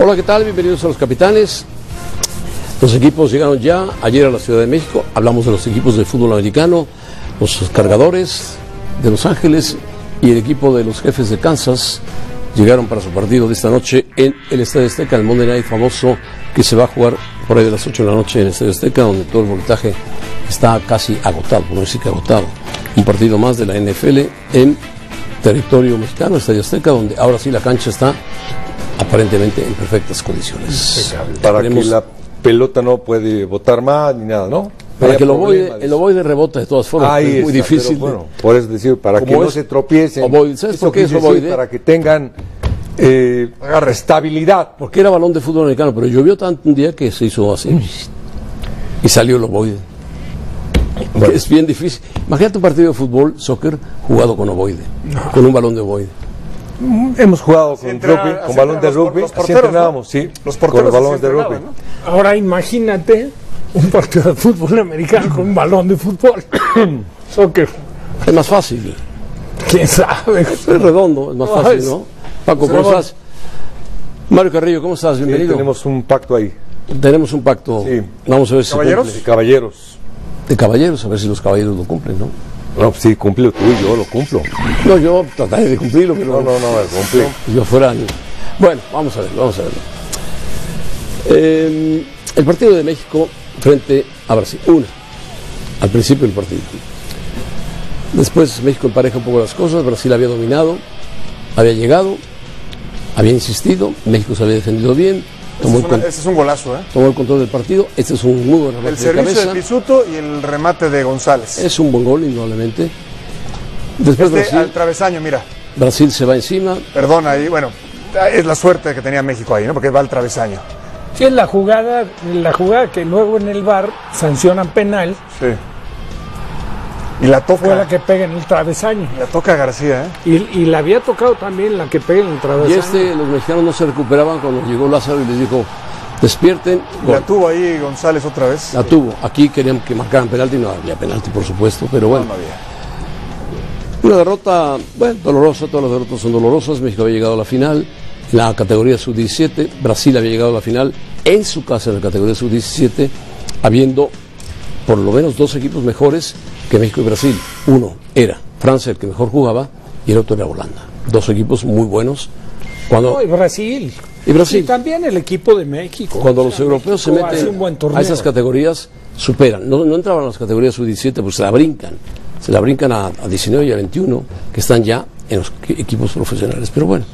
Hola, ¿qué tal? Bienvenidos a los capitanes. Los equipos llegaron ya ayer a la Ciudad de México. Hablamos de los equipos de fútbol americano, los cargadores de Los Ángeles y el equipo de los jefes de Kansas llegaron para su partido de esta noche en el Estadio Azteca, el Monday Night famoso que se va a jugar por ahí de las 8 de la noche en el Estadio Azteca, donde todo el voltaje está casi agotado, por no decir que agotado. Un partido más de la NFL en territorio mexicano, Estadio Azteca, donde ahora sí la cancha está aparentemente en perfectas condiciones. Para que la pelota no puede botar más ni nada, ¿no? para que el ovoide, de el ovoide rebota de todas formas, Ahí es muy está, difícil. pero bueno, por eso decir, para que Como no se tropiecen. ovoide, ¿sabes por qué es ovoide? Para que tengan eh, estabilidad. Porque era balón de fútbol americano, pero llovió tanto un día que se hizo así. Y salió el ovoide. Es bien difícil. Imagínate un partido de fútbol, soccer, jugado con ovoide. Con un balón de ovoide. Hemos jugado con rugby, con balón de los rugby, los así entrenábamos, ¿no? sí, Los con porteros los balones de rugby. Ahora imagínate un partido de fútbol americano con un balón de fútbol. Soccer. Es más fácil. ¿Quién sabe? Es redondo, es más fácil, ¿no? Paco, ¿cómo estás? Mario Carrillo, ¿cómo estás? Sí, Bienvenido. tenemos un pacto ahí, Tenemos un pacto. Sí. Vamos a ver si caballeros. De caballeros, a ver si los caballeros lo cumplen, ¿no? No, pues sí, cumple tú y yo lo cumplo. No, yo trataré de cumplirlo, pero No, no, no, cumple. yo fuera. Bueno, vamos a ver, vamos a ver. Eh, el partido de México frente a Brasil. Una, al principio del partido. Después México empareja un poco las cosas. Brasil había dominado, había llegado, había insistido. México se había defendido bien, tomó es una- con- Ese es un golazo, ¿eh? tomó el control del partido. Este es un muy buen remate El de servicio cabeza. de Pisuto y el remate de González. Es un buen gol, indudablemente. Después Este al travesaño, mira. Brasil se va encima, Perdón, ahí, bueno, es la suerte que tenía México ahí, ¿no? Porque va al travesaño. Sí, es la jugada, la jugada que luego en el bar sancionan penal Sí. Y la fue toca. la que pega en el travesaño. La toca García, ¿eh? Y, y la había tocado también la que pega en el Y travesaño. este, los mexicanos no se recuperaban cuando llegó Lázaro y les dijo, despierten, gol. La tuvo ahí González otra vez. La tuvo. Aquí querían que marcaran penalti, no había penalti, por supuesto, pero bueno. No había. Una derrota, bueno, dolorosa, todas las derrotas son dolorosas. México había llegado a la final en la categoría sub-17, Brasil había llegado a la final en su casa en la categoría sub-17, habiendo por lo menos dos equipos mejores que México y Brasil. Uno era Francia, el que mejor jugaba, y el otro era Holanda. Dos equipos muy buenos. Cuando, No, y Brasil. y Brasil. Y también el equipo de México. Cuando O los sea, europeos se México meten a esas categorías, superan. No, no entraban a las categorías sub-17, pues se la brincan. Se la brincan a, a 19 y a 21, que están ya en los equipos profesionales. Pero bueno,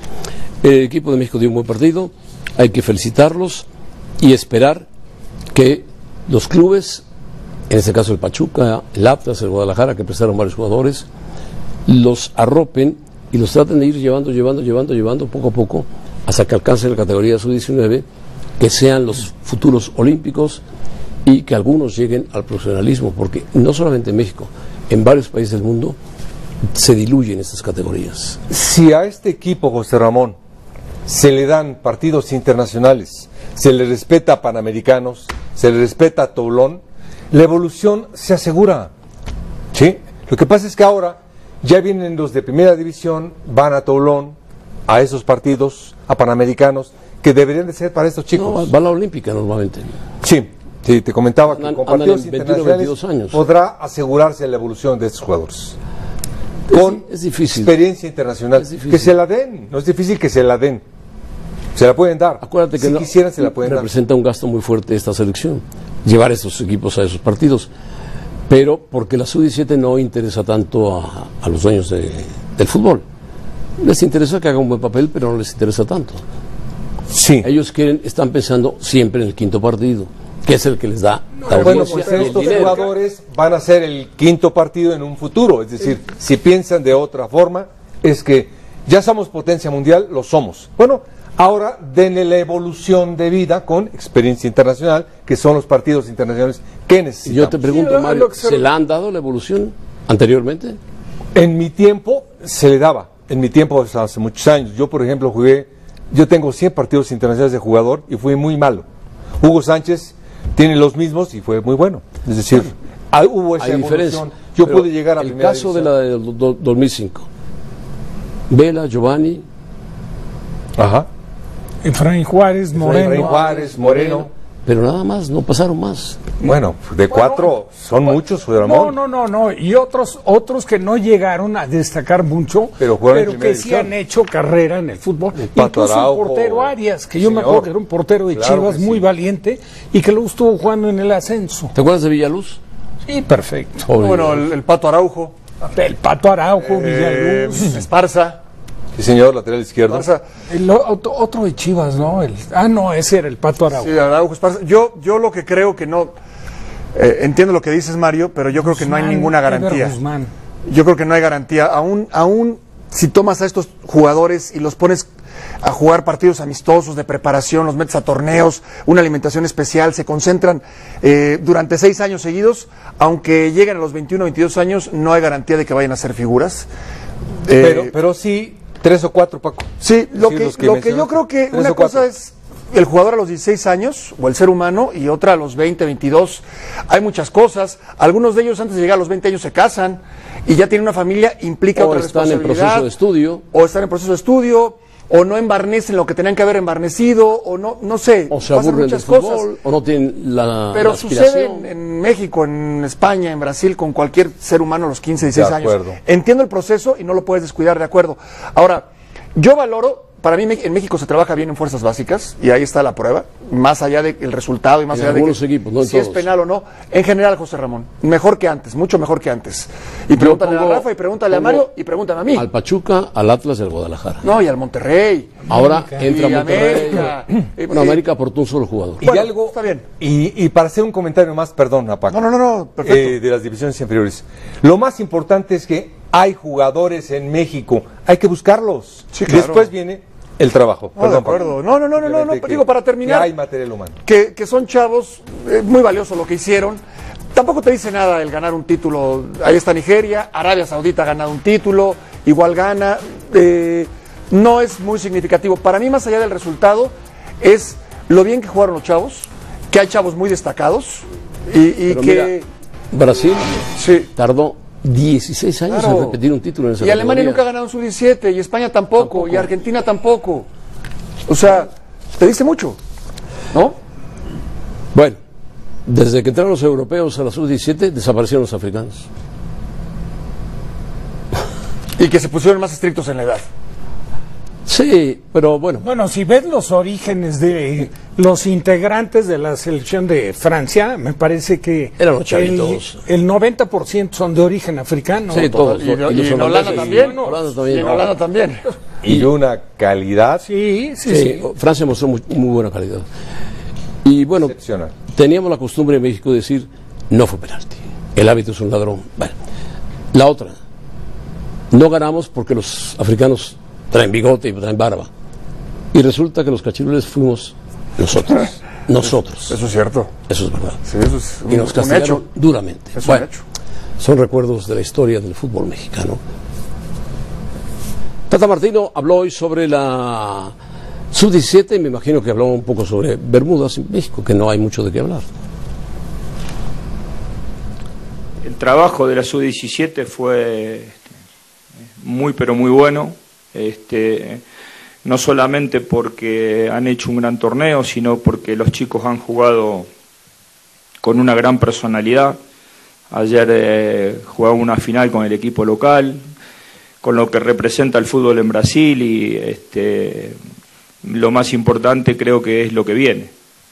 el equipo de México dio un buen partido, hay que felicitarlos y esperar que los clubes, en este caso el Pachuca, el Atlas, el Guadalajara, que prestaron varios jugadores, los arropen y los traten de ir llevando, llevando, llevando, llevando poco a poco hasta que alcancen la categoría sub-19, que sean los futuros olímpicos y que algunos lleguen al profesionalismo, porque no solamente en México, en varios países del mundo se diluyen estas categorías. Si a este equipo, José Ramón, se le dan partidos internacionales, se le respeta a Panamericanos, se le respeta a Toulon, la evolución se asegura. ¿Sí? Lo que pasa es que ahora ya vienen los de primera división, van a Toulon, a esos partidos, a Panamericanos, que deberían de ser para estos No, chicos. va a la olímpica normalmente. Sí, sí, te comentaba que con partidos en 21, internacionales 22 años. podrá asegurarse la evolución de estos jugadores. Con es difícil. experiencia internacional. Es difícil. Que se la den, no es difícil que se la den. Se la pueden dar. Acuérdate que si no- quisieran se la pueden dar. representa un gasto muy fuerte esta selección, llevar estos equipos a esos partidos. Pero porque la sub-17 no interesa tanto a, a los dueños de- del fútbol. Les interesa que haga un buen papel, pero no les interesa tanto. Sí. Ellos quieren, están pensando siempre en el quinto partido, que es el que les da la Bueno, pues estos dinero. jugadores van a ser el quinto partido en un futuro. Es decir, si piensan de otra forma, es que ya somos potencia mundial, lo somos. Bueno, ahora denle la evolución de vida con experiencia internacional, que son los partidos internacionales que Y necesitamos. yo te pregunto, Mario, se- ¿se la han dado la evolución anteriormente? En mi tiempo se le daba, en mi tiempo o sea, hace muchos años. Yo, por ejemplo, jugué, yo tengo 100 partidos internacionales de jugador y fui muy malo. Hugo Sánchez tiene los mismos y fue muy bueno. Es decir, ah, hubo esa Hay evolución. Yo pude llegar a El caso de la do- 2005. Vela, Giovanni, Ajá. Efraín Juárez, Moreno. Efraín Juárez, Moreno. Pero nada más, no pasaron más. Bueno, de cuatro son muchos, José No, Ramón. no, no, no. Y otros, otros que no llegaron a destacar mucho, Pero que sí han hecho carrera en el fútbol. El Pato Incluso Araujo, el portero Arias, que yo me acuerdo que era un portero de Claro Chivas muy sí. valiente y que luego estuvo jugando en el ascenso. ¿Te acuerdas de Villaluz? Sí, perfecto. Bueno, el Pato Araujo, El Pato Araujo, eh, Villaluz. Esparza. Sí, señor, lateral izquierdo. El otro, otro de Chivas, ¿no? El- ah, no, ese era el Pato Araujo. Sí, Araujo, Esparza. Yo, yo lo que creo que no. eh, entiendo lo que dices, Mario, pero yo creo que no hay ninguna garantía. Guzmán. Yo creo que no hay garantía. Aún, aún si tomas a estos jugadores y los pones a jugar partidos amistosos de preparación, los metes a torneos, una alimentación especial, se concentran eh, durante seis años seguidos, aunque lleguen a los 21 o 22 años, no hay garantía de que vayan a ser figuras. Eh, Pero, pero sí, tres o cuatro, Paco. Sí, lo Sí, que, lo que yo creo que Tres una cosa es el jugador a los 16 años o el ser humano y otra a los 20, 22. Hay muchas cosas. Algunos de ellos antes de llegar a los 20 años se casan y ya tienen una familia, implica O otra están en proceso de estudio. O están en proceso de estudio. O no embarnecen lo que tenían que haber embarnecido. O no, no sé. O se aburren del muchas cosas. fútbol, o no tienen la, Pero la sucede en, en México, en España, en Brasil, con cualquier ser humano a los 15, 16 De años. acuerdo. Entiendo el proceso y no lo puedes descuidar, de acuerdo. Ahora, yo valoro, para mí en México se trabaja bien en fuerzas básicas y ahí está la prueba, más allá del resultado y más En allá de algunos que- equipos, no en si es penal o no. En general, José Ramón, mejor que antes, mucho mejor que antes. Y pregúntale pongo- a Rafa y pregúntale a Mario y pregúntame a mí. Al Pachuca, al Atlas y al Guadalajara. No, y al Monterrey. Ahora entra Y Monterrey. América. Bueno, América aportó un solo jugador. Y Bueno, algo. está bien. Y, y para hacer un comentario más, perdón, Paco. No, no, no, no, perfecto. eh, de las divisiones inferiores. Lo más importante es que hay jugadores en México, hay que buscarlos. Sí, claro. Después viene el trabajo. No, de acuerdo. No, no, no, no, no, digo, para terminar- que hay material humano. que, que son chavos, eh, muy valioso lo que hicieron. Tampoco te dice nada el ganar un título. Ahí está Nigeria, Arabia Saudita ha ganado un título, igual gana. eh, no es muy significativo. Para mí, más allá del resultado, es lo bien que jugaron los chavos, que hay chavos muy destacados y, que. mira, Brasil sí. tardó 16 años Claro. en repetir un título en esa Y Alemania nunca ha ganado un sub-17, y España tampoco, Tampoco. y Argentina tampoco. O sea, te dice mucho, ¿no? Bueno, desde que entraron los europeos a la sub-17 desaparecieron los africanos. Y que se pusieron más estrictos en la edad. Sí, pero bueno, Bueno, si ves los orígenes de los integrantes de la selección de Francia, me parece que Eran los el, chavitos. el 90% son de origen africano. Sí, todos. Y, y los en Holanda también. Holanda también. Y en Holanda también. Y una calidad Sí, sí, Sí, sí. Francia mostró muy, muy buena calidad. Y bueno, teníamos la costumbre en México de decir, no fue penalti, el hábito es un ladrón. Bueno, la otra, no ganamos porque los africanos traen bigote y traen barba. Y resulta que los cachirules fuimos nosotros, nosotros. Eso es cierto. Eso es verdad. Sí, eso es un, Y nos un castigaron hecho. duramente. Es Bueno, un hecho. son recuerdos de la historia del fútbol mexicano. Tata Martino habló hoy sobre la sub-17 y me imagino que habló un poco sobre Bermudas en México, que no hay mucho de qué hablar. El trabajo de la sub-17 fue este, muy pero muy bueno, este, no solamente porque han hecho un gran torneo, sino porque los chicos han jugado con una gran personalidad. Ayer eh, una final con el equipo local, con lo que representa el fútbol en Brasil y este, lo más importante creo que es lo que viene.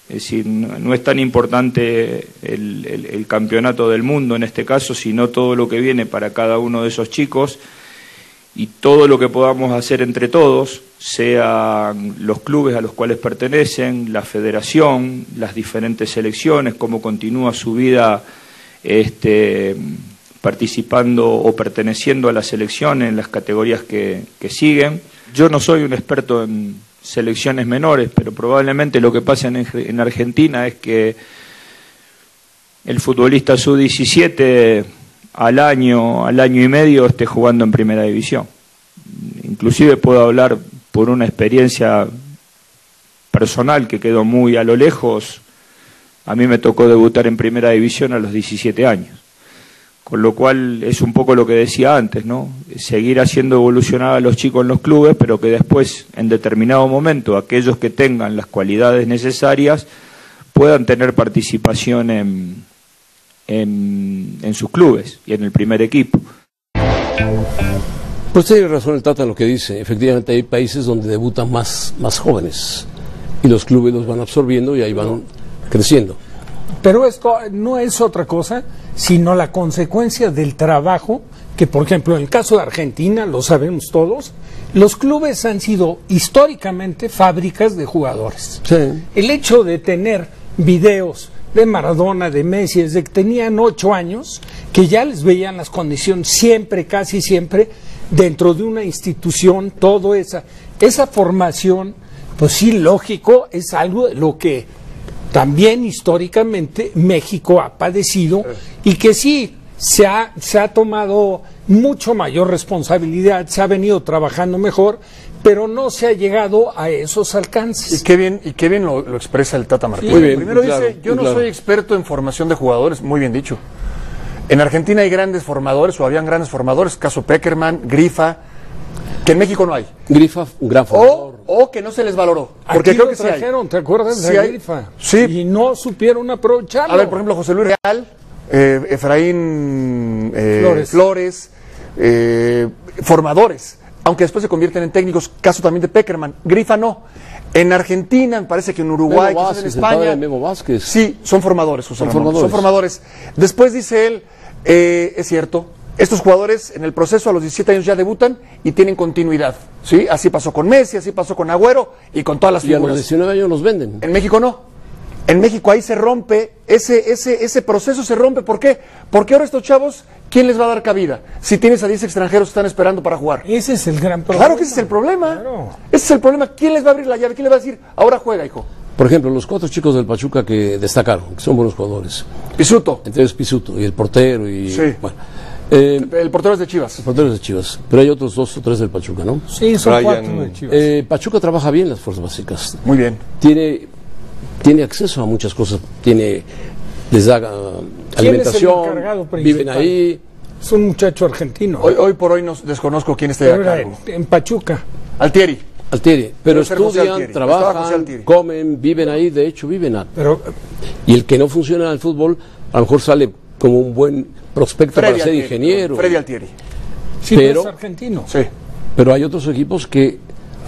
Es decir, no, es tan importante el- el campeonato del mundo en este caso, sino todo lo que viene para cada uno de esos chicos y todo lo que podamos hacer entre todos, sean los clubes a los cuales pertenecen, la federación, las diferentes selecciones, cómo continúa su vida este, participando o perteneciendo a la selección en las categorías que, siguen. Yo no soy un experto en selecciones menores, pero probablemente lo que pasa en, en Argentina es que el futbolista sub-17 al año, al año y medio esté jugando en primera división. Inclusive puedo hablar por una experiencia personal que quedó muy a lo lejos. A mí me tocó debutar en primera división a los 17 años. Con lo cual es un poco lo que decía antes, ¿no? seguir haciendo evolucionar a los chicos en los clubes, pero que después, en determinado momento, aquellos que tengan las cualidades necesarias puedan tener participación en, en, en sus clubes y en el primer equipo. Pues tiene razón el Tata en lo que dice. Efectivamente hay países donde debutan más, más jóvenes y los clubes los van absorbiendo y ahí van creciendo. Pero esto no es otra cosa, sino la consecuencia del trabajo que, por ejemplo, en el caso de Argentina, lo sabemos todos, los clubes han sido históricamente fábricas de jugadores. Sí. El hecho de tener videos de Maradona, de Messi, desde que tenían ocho años, que ya les veían las condiciones siempre, casi siempre, dentro de una institución, todo esa, esa formación, pues sí, lógico, es algo de lo que también históricamente México ha padecido y que sí se ha, se ha tomado mucho mayor responsabilidad, se ha venido trabajando mejor, pero no se ha llegado a esos alcances. Y qué bien, y qué bien lo, lo expresa el Tata Martino. Muy bien, Primero claro, dice, yo no claro. soy experto en formación de jugadores, muy bien dicho. En Argentina hay grandes formadores, o habían grandes formadores, caso Peckerman, Grifa, que en México no hay. Grifa, un gran O, formador. o que no se les valoró. Porque Aquí creo lo que sí hay. trajeron, ¿te acuerdas Sí de hay. Grifa? Sí. Y no supieron aprovecharlo. A ver, por ejemplo, José Luis Real, eh, Efraín eh, Flores. Flores, eh, formadores, aunque después se convierten en técnicos, caso también de Peckerman. Grifa no. En Argentina, me parece que en Uruguay, en España. de. Sí, son formadores, José Son formadores. Son formadores. Después dice él, eh, es cierto, estos jugadores en el proceso a los 17 años ya debutan y tienen continuidad. ¿sí? Así pasó con Messi, así pasó con Agüero y con todas las Y a los figuras. 19 años los venden. En México no. En México ahí se rompe, ese, ese, ese proceso se rompe. ¿Por qué? Porque ahora estos chavos, ¿quién les va a dar cabida? Si tienes a 10 extranjeros que están esperando para jugar. Ese es el gran problema. Claro que ese es el problema. Claro. Ese es el problema. ¿Quién les va a abrir la llave? ¿Quién les va a decir, ahora juega, hijo? Por ejemplo, los cuatro chicos del Pachuca que destacaron, que son buenos jugadores. Pisuto. Entre ellos Pisuto y el portero y... Sí. Bueno, eh, El portero es de Chivas. porteros de Chivas. Pero hay otros dos o tres del Pachuca, ¿no? Sí, son Brian, cuatro de Chivas. Eh, Pachuca trabaja bien las fuerzas básicas. Muy bien. Tiene, tiene acceso a muchas cosas. Tiene, les da ah, ¿Quién es el alimentación, encargado principal? viven ahí. es un muchacho argentino. Hoy, hoy por hoy no desconozco quién esté a cargo. en, en Pachuca. Altieri. Altieri, pero estudian, Altieri. Trabajan, Altieri. comen, viven ahí, de hecho viven a... Pero Y el que no funciona en el fútbol, a lo mejor sale como un buen prospecto Freddy para ser Altieri. ingeniero. Freddy Altieri. sí Pero- es argentino. Sí. Pero hay otros equipos que,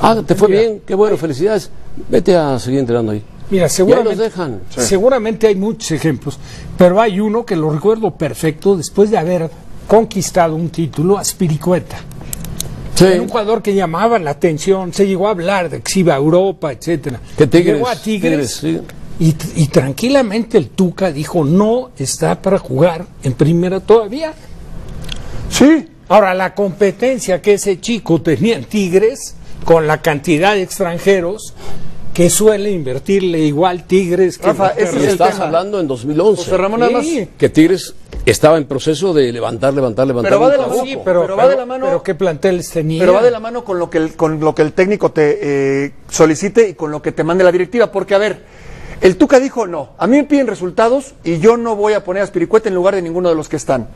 ah, te fue bien, qué bueno, felicidades, vete a seguir entrenando ahí. Mira, seguramente, dejan. seguramente hay muchos ejemplos, pero hay uno que lo recuerdo perfecto después de haber conquistado un título, Aspiricueta. Sí. Era un jugador que llamaba la atención, se llegó a hablar de que se iba a Europa, etcétera. Que Tigres, Llegó a Tigres, Tigres, sí. y, y tranquilamente el Tuca dijo, no está para jugar en primera todavía. Sí. Ahora, la competencia que ese chico tenía en Tigres, con la cantidad de extranjeros que suele invertirle igual Tigres que Rafa, ese es estás tema. hablando en 2011. José Ramón. Que Tigres estaba en proceso de levantar, levantar, levantar. Pero va de la mano. Sí, pero, Pero va de la mano- pero qué planteles tenía. Pero va de la mano con lo que el, con lo que el técnico te eh, solicite y con lo que te mande la directiva. Porque, a ver, el Tuca dijo no. A mí me piden resultados y yo no voy a poner a Spiricueta en lugar de ninguno de los que están.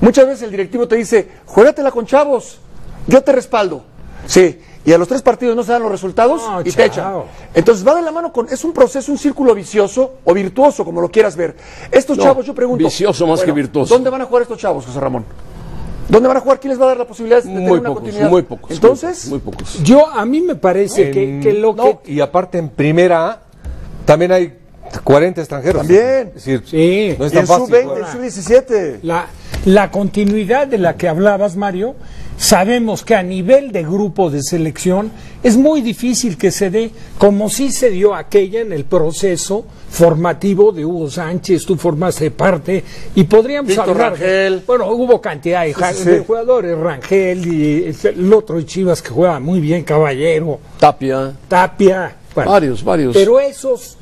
Muchas veces el directivo te dice, juégatela con chavos, yo te respaldo. Sí. Y a los tres partidos no se dan los resultados No, y te chao. echan. Entonces va de la mano con. Es un proceso, un círculo vicioso o virtuoso, como lo quieras ver. Estos No, chavos, yo pregunto. vicioso más que virtuoso. ¿Dónde van a jugar estos chavos, José Ramón? ¿Dónde van a jugar? ¿Quién les va a dar la posibilidad de tener Muy una pocos, continuidad? muy pocos. Entonces, Muy pocos. Yo, a mí me parece que, que lo No, que... y aparte en primera A también hay 40 extranjeros. También. Es decir, Sí. no es y tan en fácil. sub-20, en sub-17. La, la continuidad de la que hablabas, Mario, sabemos que a nivel de grupo de selección es muy difícil que se dé, como sí se dio aquella en el proceso formativo de Hugo Sánchez, tú formaste parte, y podríamos Víctor hablar. de- Rangel. bueno, hubo cantidad de, sí, de sí. jugadores, Rangel y el otro de Chivas que juega muy bien, Caballero, Tapia, Tapia. bueno, varios, varios. pero esos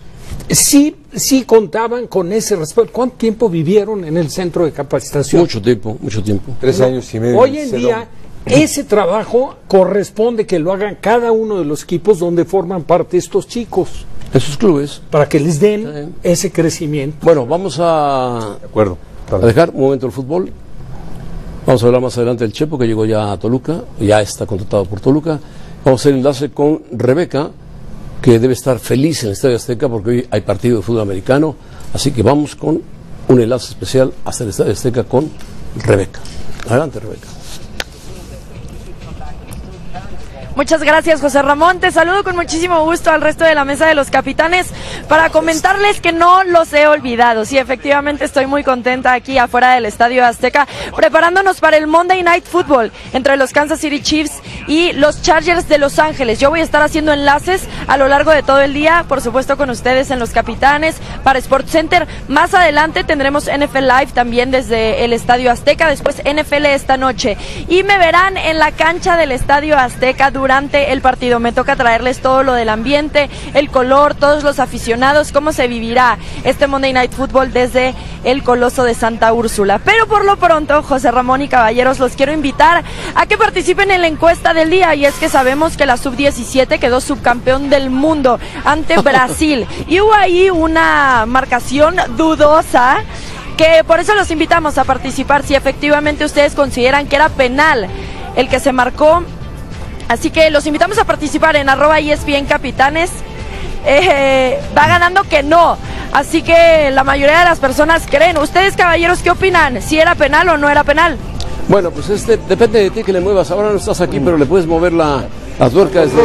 sí, sí contaban con ese respeto. ¿Cuánto tiempo vivieron en el centro de capacitación? mucho tiempo, mucho tiempo. Tres años y medio. Hoy en Cero. día, ese trabajo corresponde que lo hagan cada uno de los equipos donde forman parte estos chicos, Esos clubes. para que les den Sí. ese crecimiento. Bueno, vamos a, De acuerdo. a dejar un momento el fútbol Vamos a hablar más adelante del Chepo que llegó ya a Toluca, ya está contratado por Toluca. Vamos a hacer enlace con Rebeca, que debe estar feliz en el Estadio Azteca porque hoy hay partido de fútbol americano. Así que vamos con un enlace especial hasta el Estadio Azteca con Rebeca. Adelante, Rebeca. Muchas gracias, José Ramón. Te saludo con muchísimo gusto al resto de la mesa de los capitanes para comentarles que no los he olvidado. Sí, efectivamente estoy muy contenta aquí afuera del Estadio Azteca, preparándonos para el Monday Night Football entre los Kansas City Chiefs y los Chargers de Los Ángeles. Yo voy a estar haciendo enlaces a lo largo de todo el día, por supuesto con ustedes en los capitanes, para Sports Center. Más adelante tendremos NFL Live también desde el Estadio Azteca, después NFL esta noche. Y me verán en la cancha del Estadio Azteca durante durante el partido. Me toca traerles todo lo del ambiente, el color, todos los aficionados, cómo se vivirá este Monday Night Football desde el Coloso de Santa Úrsula. Pero por lo pronto, José Ramón y Caballeros, los quiero invitar a que participen en la encuesta del día. Y es que sabemos que la sub-17 quedó subcampeón del mundo ante Brasil. Y hubo ahí una marcación dudosa que por eso los invitamos a participar si efectivamente ustedes consideran que era penal el que se marcó Así que los invitamos a participar en arroba ESPN Capitanes. Eh, va ganando que no. Así que la mayoría de las personas creen. ¿Ustedes, caballeros, qué opinan? ¿Si era penal o no era penal? Bueno, pues este depende de ti que le muevas. Ahora no estás aquí, pero le puedes mover la, la tuerca desde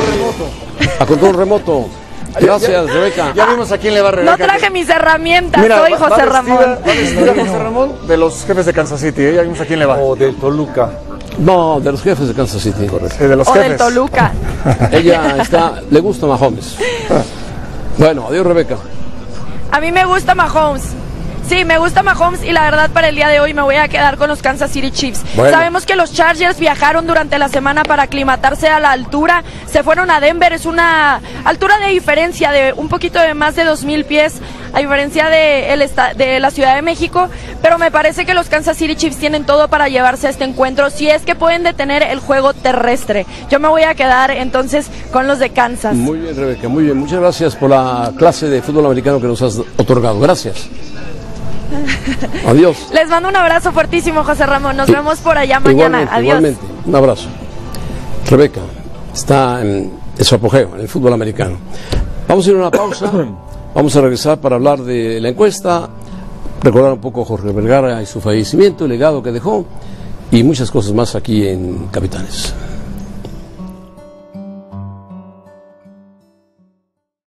a control remoto. Gracias, Rebeca. Ya vimos a quién le va a Rebeca. No traje mis herramientas, soy José Ramón. Va José Ramón de los jefes de Kansas City, ¿eh? ya vimos a quién le va. O del Toluca. No, de los jefes de Kansas City. Sí, de los o jefes. del Toluca. Ella está, le gusta Mahomes. Bueno, adiós Rebeca. A mí me gusta Mahomes. Sí, me gusta Mahomes y la verdad para el día de hoy me voy a quedar con los Kansas City Chiefs. Bueno. Sabemos que los Chargers viajaron durante la semana para aclimatarse a la altura. Se fueron a Denver, es una altura de diferencia de un poquito de más de 2.000 pies, a diferencia de, el de la Ciudad de México. Pero me parece que los Kansas City Chiefs tienen todo para llevarse a este encuentro si es que pueden detener el juego terrestre. Yo me voy a quedar entonces con los de Kansas. Muy bien, Rebeca, muy bien. Muchas gracias por la clase de fútbol americano que nos has otorgado. Gracias. Adiós. Les mando un abrazo fuertísimo, José Ramón. Nos vemos por allá mañana. Igualmente, Adiós. igualmente. Un abrazo. Rebeca está en, en su apogeo en el fútbol americano. Vamos a ir a una pausa. Vamos a regresar para hablar de la encuesta, recordar un poco a Jorge Vergara y su fallecimiento, el legado que dejó y muchas cosas más aquí en Capitanes.